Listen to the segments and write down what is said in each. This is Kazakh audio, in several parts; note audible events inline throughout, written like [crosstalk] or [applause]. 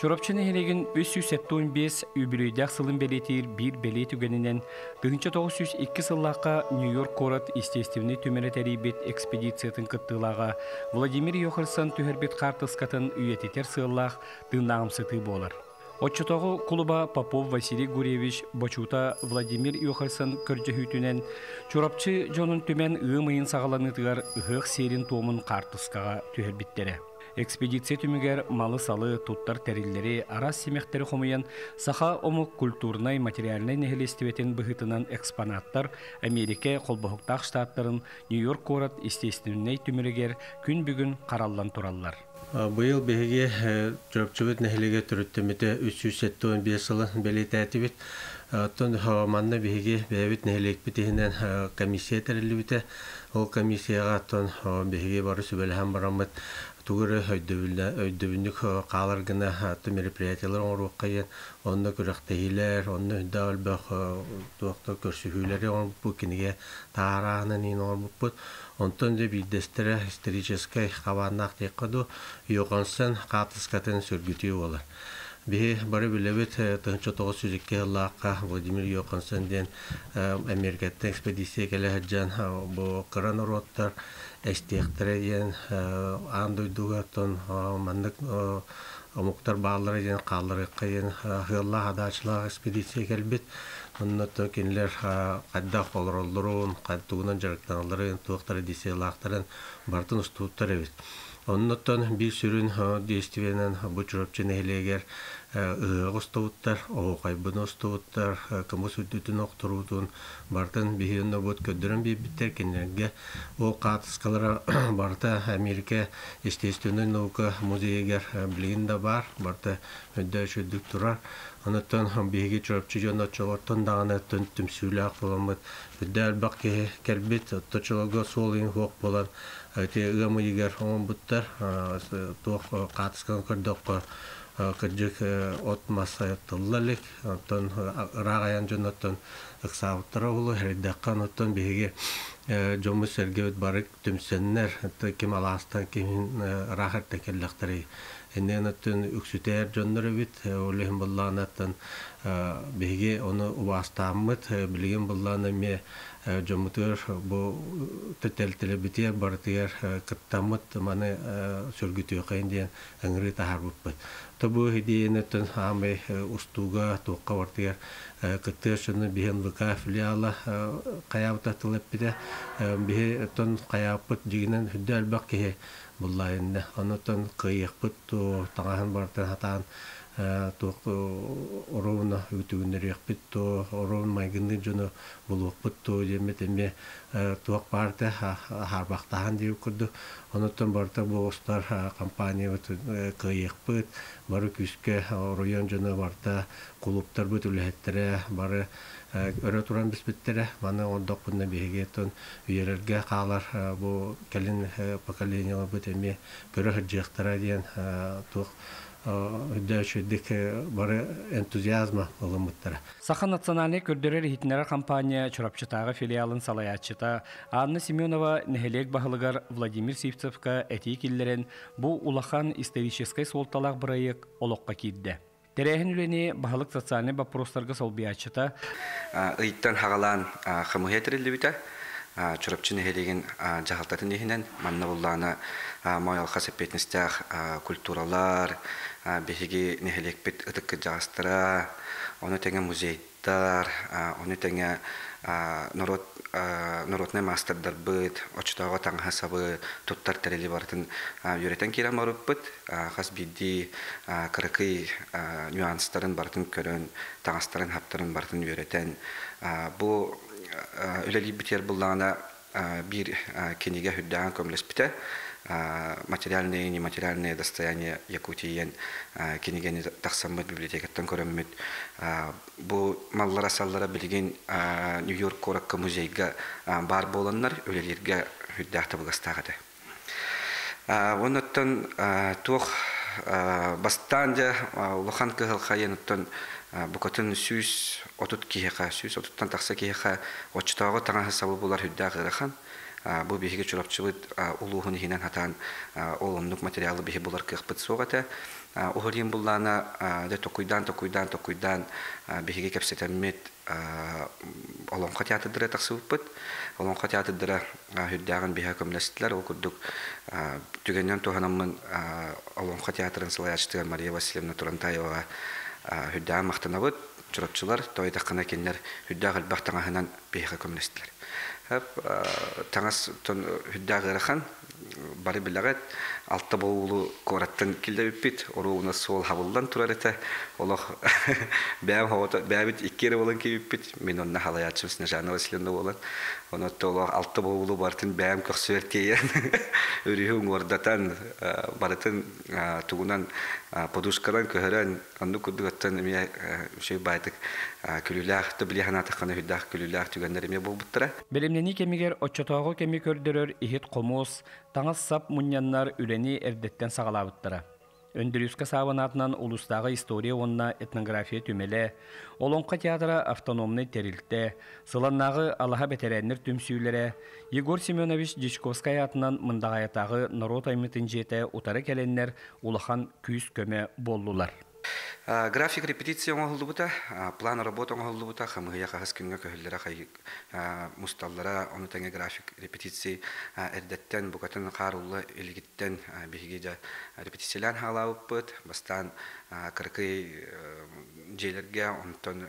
Чоропчыны хелеген 375 үбүрүйдәк сылын белетир бир беле түгенинен 1902 сыллаққа Нью-Йорк корот естественный түмәрі тәрибет экспедициятын кыттылаға Владимир Йохарсон түһәрбет картыскатын үйететер сыллақ тыынағымсыты болар. Отчетогу клуба Попов Василий Гуревич Бочута Владимир Йохарсон көржөһүтүнен чурапчы жонун түмен ымыйын сагаланыдыгар ыхык серин туомун картыскага түһәрбиттері. Экспедиция түмігер малы салы туттар тәриллері арас семектері хомыян саха омук культурнай материальнай нехелестебетен бұхытынан экспонаттар Америка қолбахықтақ штаттарын Нью-Йорк корат естественней түмірігер күн бүгін қараллан тураллар. Быйыл беге жөпчүбүт нехилеге түрүттөмүтө 375 сылын белетәтибит. Тон манна беге бәбит нехилек битинен комиссия терилибите. Ол комиссияга тон беге бары өйдөбүнүк каалар атты мероприятиялар оңоруоккайын онно онно көрсүхүүлери бу киниге онтон де бидестере исторической сүргүтүү Бихи бары билебит 1902 жыллааққа Владимир Йоханссон ден Америкаттан экспедиция келе хаджан бу кыран уроттар эстиэхтере ден андуйдугатон маннык омуктар баалары ден каалары кайын хылла хадачылаа экспедиция келбит онното кинилер кадда холроллорун кадтугунан жарыктаналарын туактары дисейлаактарын бартын устууттар эбит оннотон бир сүрүн действиянан бу чурапчын эхилегер ыгыстыбыттар оокайбын остубыттар кымыс үдүтүн октурутун бартын биһиунна бут көддөрөн биибиттер кинерге ол каатыскалара [coughs] барта америка естественный наука музейгер билигин да бар барта өддө чөдүк турар. Онуттан биһиги чурапчы жон очолортон дагана төн түмсүүлаак боламыт өддө албак келбит отточолого суолин хуок болан те ыгамыйгер омбуттар туох каатыскан көрдөккө кырдьык от масса тыллалик оттон рагаян жонноттон ыксабыттара болу хэрдаккан оттон биһиги түмсеннер эннен оттон үксүтээр жоннор бит олехин буллаанаттан биһиги ону убаастааммыт билигин буллаана ме жомутур бу тетелтеле бития бартыгар кыттаммыт маны сөргүтүө кайын ыңры тахарбыппыт тобу хидиенеттен ами устуга туокка бартыгар кыттыашыны биһен ВК филиала каябыта тылыппите биһи тон каяаппыт дигинен хүддэ албак киһи буллайынна онотон кыйыкпыт ту таңахан бартын хатаан туох оровна үтүгүннерияхпит то орон майгынны жоно булуокпут то жемет эме туох барта харбактахан дип курду онотон барта боостар компания кыйыкпыт бары күскө район жоно барта клубтар бут үлэхеттере бары өрө туран биспиттере маны ондок бунна биһигетон үйерерге каалар бу келин поколение бут эме көрө хыржыктара диен туох өйдөчүдик бары энтузиазма ылымыттара. Саха национальный көрдөрөр хитнера компания чурапчытагы филиалын салаячыта Анна Семенова нехелек бахылыгар Владимир Сивцевка эти киллерен бу улахан исторической солталак бырайык олокка кидде. Терехин үлени бахылык социальный вопростарга солбиячыта. Ыйттан хагалан хамыхетерилди бите. Чурапчыны хелеген жахалтатын ехинен манна булланы моял хасепетнестях культуралар, биһиги нехелекпит ытыккы жаастыра оны теңе музейттар оны теңе народ народный мастердар быт очтоого таңха сабы туттар терели бартын юретен кирем оруппут хас бидди кырыкый нюанстарын бартын көрөн таңастарын хаптарын бартын юретен. Бу үлели битер буллана бир кениге хүддәгән көмлеспите материальные и нематериальные достояния Якутии кенеген тахсаммыт библиотекаттан көрөммүт бу маллара саллара билген Нью-Йорк коракка музейга бар боланнар өлелерге хүддәхты бугастагады. Оннаттан туох бастан же улахан кыхыл хайыныттан букатын сүз отут киһэха сүз отуттан тахса киһэха очтоого таңаһы сабы булар хүддәгырахан бу биһиге чурапчыбыт улуухун ихинен хатан олоннук материалы биһи булар кыахпыт суогата Ухурин буллана де токуйдан токуйдан токуйдан биһиге кепсетеммит олонқа театрдыра тахсыбыппыт. Олонқа театрдыра хүддягын биһа көмлестилер ол курдук түгеннен туханаммын олонқа театрын сылаячтыган Мария Васильевна Турантаева хүддягын мактанабыт чурапчылар той таққана кеннер хүддаг албах таңаһынан биһа көмлестилер Хәп таңас тон хүддагырахан бары билегет алты болулу кораттан килдебиппит орууна сол хабылдан турар эте олох бәм хавата бәбит иккере болан кибиппит мен онна халаячым снежана васильевна болан онотто олох алты болулу бартын бәм көксөр кейен [laughs] үрүһү уңордатан барытын тугунан подушкаран көһөрөн онну курдугаттан эме шей байтык күлүләх төблихана тахана хүддах күлүләх түгәннәр эме булбуттара Белемнени кемигер оччотоого кеми көрдөрөр ихит комус, таңас сап муньяннар үлени эрдеттен сагалабыттара. Өндүрүскө сабанатынан улустагы история онна этнография түмеле, Олонқа театра автономный терилте, сыланнагы Аллаха бетереннер түмсүүлере, Егор Семенович Дичковскай атынан мындагаятагы народ аймытын жете утары келеннер улахан күйс көмө боллулар. График репетиция оңоллубута, план работа оңоллубута, хамыгыя кахас күнгө көһөлләре хай мусталлара, оны тәңе график репетиция эрдеттен букатын карулы илгиттен биһиге репетициялар халабыппыт, бастан кыркый жээлерге онтон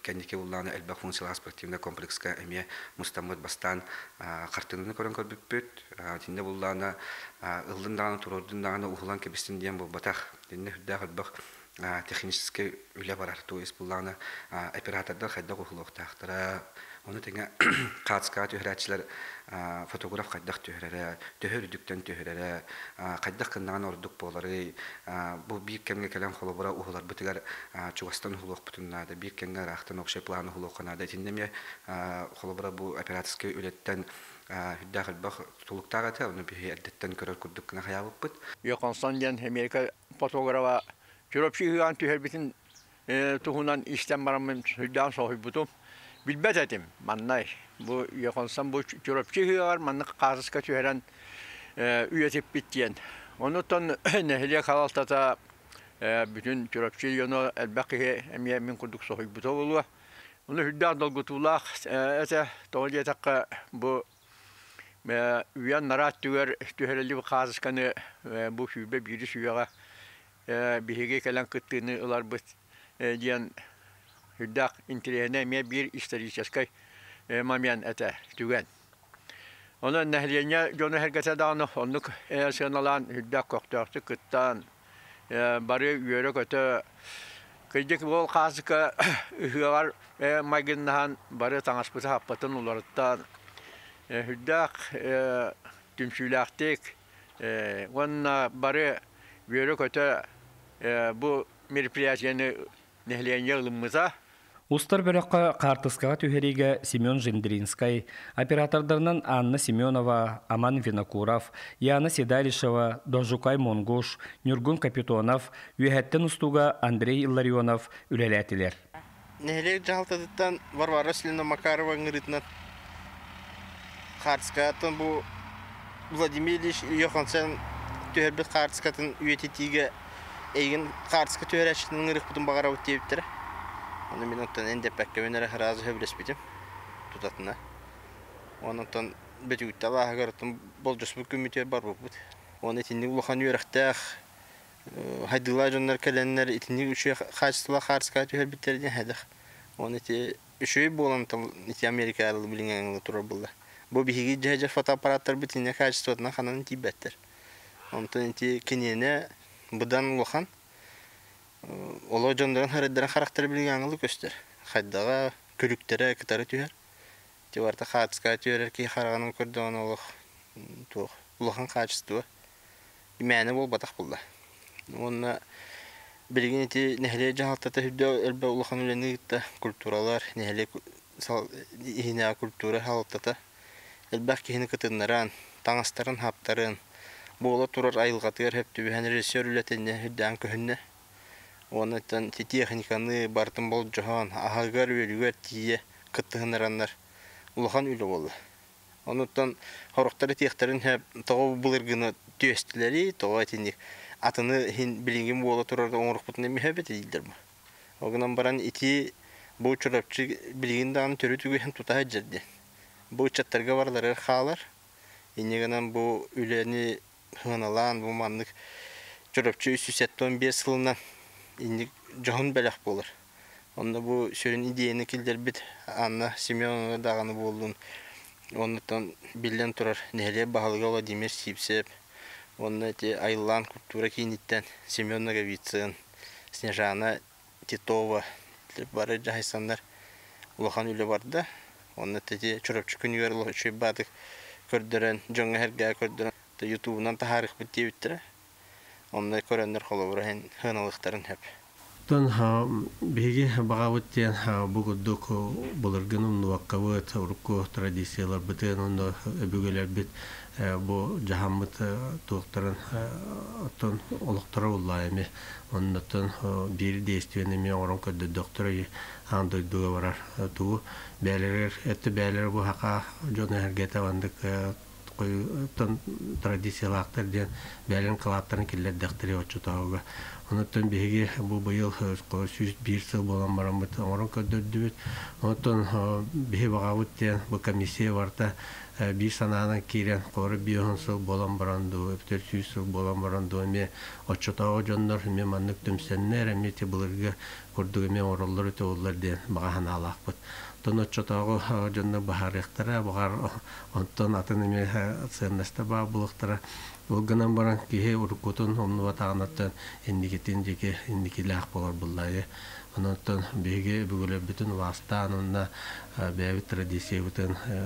кеннике булланы элбак функциялар спортивный комплекска эме мустамыт бастан картынны көрөн көрбүппүт, тинде булланы ылдын даганы турордун даганы ухулан кебистин диен бу батах, тинде хүддә хәлбак технически үле барар то есть булланы оператордар хайда гухлуктактыра оны теңе [coughs] кацка фотограф кайдак төһрәре төһөрдүктен төһрәре кайдак кыннаган ордук болары бу бик кемге келен холобура ухулар битигер чугастан хулук бутуннада бик кемге рахтан окшай планы көрөр күрдүк кына хаябыппыт Йоконсон ден Америка hıyan tüherbitin tuhundan işten baramın hüddan sohi butum. Bilbet etim mannay. Bu yakonsam bu çorapçı hıyar manlık kazıska tüheren üyetip bittiyen. Onuttan [clears throat] nehliye kalaltata bütün çorapçı yonu elbaki emiye min kurduk sohi butum oluyor. Onu hüddan dolgutulak ete doğruya takka bu üyen narat tüher tühereli kazıskanı bu şube biri süyağa биһиге кэлэн кыттыыны ыларбыт диэн хүддак интересне ме бир исторической момент это түгэн Оны нәһлиенне жоны хәргәтә даны оннук сыналан хүддак кыттан бары үйөрө көтө бол магиннахан бары таңаспыты хаппатын түмсүләктик онна бары көтө бу мероприятияны нехлеянья ылыммыза Устар бөрөккө картыскага түһериге Семен Жемдринскай, оператордарынан Анна Семенова, Аман Винокуров, Яна Седалишева, Дожукай Монгуш, Нюргун Капитонов, Үйәттен устуга Андрей Илларионов үлеләтилер. Нехлек жалтадыттан Варвара Васильевна Макарова ңырытынан картыскатын бу Владимир Ильич Йохансен түһербит картыскатын үйететиге эйген картыска түһәрәчтен ңырык бутун багара үттептер. Оны мен оттан энде пәккә менә разы хөбрәс битем. Тутатына. Онтан бетүтә ла хагартын болжос бу күмите бар бу. Оны тинни улахан юрактах хайдыла жоннар кәләннәр итинни үче хачтыла картыска түһәрбиттер дигән хәдәх. Оны болан тыл ити Америка алып билгән туры булды. Бу биһиге җәҗә фотоаппараттар битине качествотна ханан тибәттер. Онтан ити кинене бұдан лохан оло жондорун харыддарын характер билген аңылы көстер хайдаға күлүктері кытары түйер теварта хатыска түйерер ки улахан качество мәне бол батак булда. Онна билген ити нехле элбе улахан үлени гитта культуралар нехле культура хаптарын Бола турар айылғатыр хөптүбі һән режиссер үләтенне һүддән көһүнне. ти техниканы бартын бол жаһан ахагар үлүгә тие кыттыгынраннар. Улхан үле болы. Онытан хорыктары техтерин һәп тогы булыргыны төстүләри, тогы тинник атыны һин билинген бола турар да оңрык бутны мөхәббәт идилдерме. Огынан баран ити бу чурапчы төрү. Бұл барлары халар. Инегенен бу үләне хыналан бу маннык чурапчы 375 сылынан инник жохон белек болар. Онда бу сөрін идеяны келдер бит Анна Семеновна дағаны болдун. Оннан билен турар нәле бағалыға Владимир Сипсеп. Онна те Айлан культура киниттен Семеновна Гавицын, Снежана Титова бары жайсандар улахан үле барды. Онна те чурапчы күнігер лохчы бадык көрдөрөн, жоңа херге көрдөрөн. Ютубунан тахарых бит диюттер. Онна көрөннөр холобура хен хыналыктарын хеп. Тон биги багавыт тен бугудук булыргынын нуаккавыт урукку традициялар онда бит бу оннотон бир доктора андай дуга барар бәлер бу хака кой тон бәлен кылаттарын киллер дәхтере очутауга онтон бұл бу быйыл э, сүз сыл болан барамбыт оңорон көдөрдүбүт комиссия барта э, бир санаанан кирен кору биохун сыл болан баранду э, өптөр сүз сыл болан баранду те тоночотоого дьонно бахарыахтара бахар онтон атын эме ценнеста баа булыктара булганан баран кихе урукутун омнуба тагынаттан инникитин жеке инникилаах болор буллайы. Онтон биге бүгүлө бүтүн васта анунна бээби традиция бүтүн э,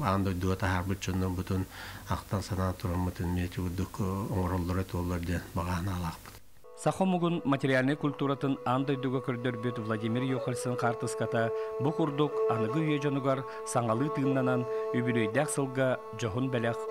аандой дуа тахарбыт чондон бүтүн актан санаа турумутун мечи удук э, оңороллора толлор ден багаана алаахпыт Сахомугун материальный культуратын андай дуга көрдөрбүт Владимир Йохарсын картыската бу курдук аныгы үйе жонугар саңалы тыыннанан үбүрөйдәк сылга жохун бәләк